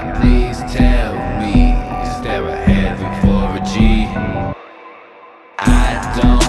God, please tell me, is there a heaven for a G? I don't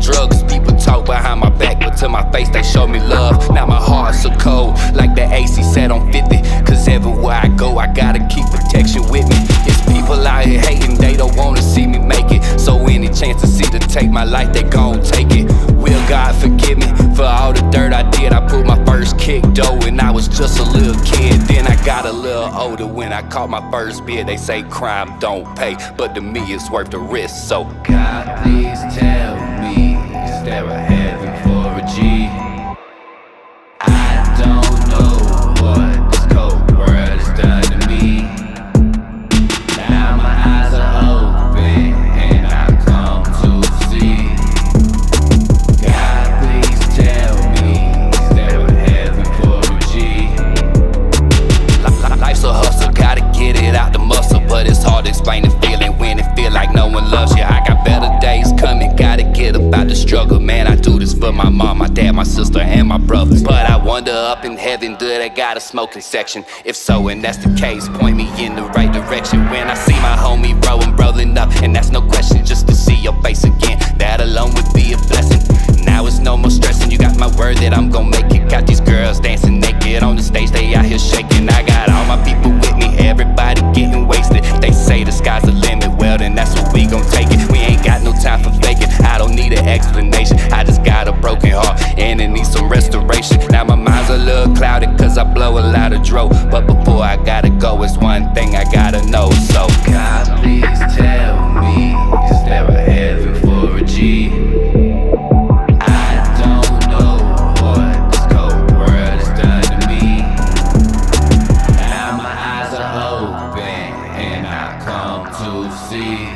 drugs. People talk behind my back, but to my face they show me love. Now my heart's so cold, like the AC said on 50. Cause everywhere I go, I gotta keep protection with me. It's people out here hating, they don't wanna see me make it. So any chance to see to take my life, they gon' take it. Will God forgive me for all the dirt I did? I put my first kick though, and I was just a little kid. Then I got a little older when I caught my first beer. They say crime don't pay, but to me it's worth the risk. So God, please tell me is there a my sister, and my brothers. But I wonder up in heaven, do they got a smoking section? If so, and that's the case, point me in the right direction. When I see my homie rolling, rolling up, and that's no question, just to see your face again, that alone would be a blessing. Now it's no more stressing, you got my word that I'm gon' blow a lot of dro. But before I gotta go, it's one thing I gotta know. So God, please tell me, is there a heaven for a G? I don't know what this cold world has done to me. Now my eyes are open and I come to see.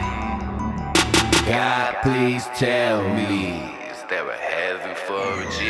God, please tell me, is there a heaven for a G?